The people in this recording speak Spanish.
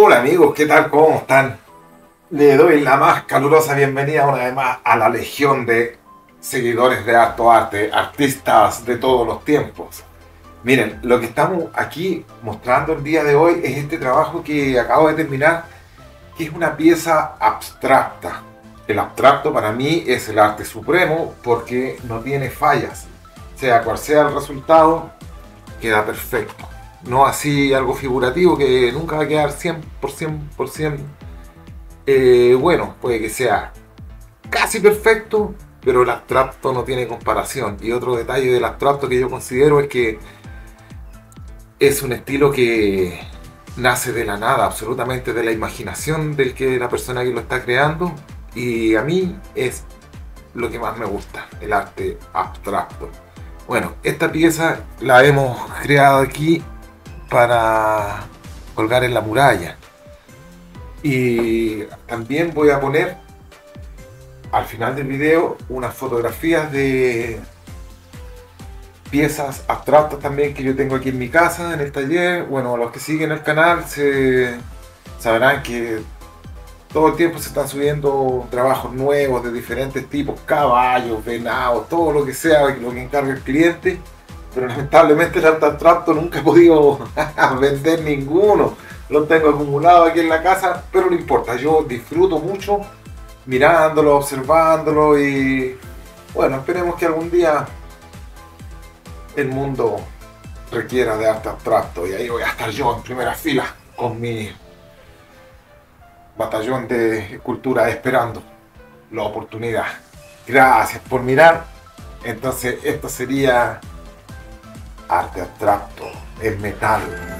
Hola amigos, ¿qué tal? ¿Cómo están? Le doy la más calurosa bienvenida una vez más a la legión de seguidores de Harto Arte, artistas de todos los tiempos. Miren, lo que estamos aquí mostrando el día de hoy es este trabajo que acabo de terminar, que es una pieza abstracta. El abstracto para mí es el arte supremo porque no tiene fallas. Sea cual sea el resultado, queda perfecto. No así algo figurativo que nunca va a quedar 100%, eh, bueno, puede que sea casi perfecto, pero el abstracto no tiene comparación. Y otro detalle del abstracto que yo considero es que es un estilo que nace de la nada, absolutamente de la imaginación del que la persona que lo está creando. Y a mí es lo que más me gusta, el arte abstracto. Bueno, esta pieza la hemos creado aquí para colgar en la muralla. Y también voy a poner al final del video unas fotografías de piezas abstractas también que yo tengo aquí en mi casa, en el taller. Bueno, los que siguen el canal sabrán que todo el tiempo se están subiendo trabajos nuevos de diferentes tipos, caballos, venados, todo lo que sea, lo que encargue el cliente. Pero lamentablemente el arte abstracto nunca he podido vender ninguno. Lo tengo acumulado aquí en la casa, pero no importa, yo disfruto mucho mirándolo, observándolo y bueno, esperemos que algún día el mundo requiera de arte abstracto y ahí voy a estar yo en primera fila con mi batallón de escultura esperando la oportunidad. Gracias por mirar. Entonces esto sería arte abstracto en metal.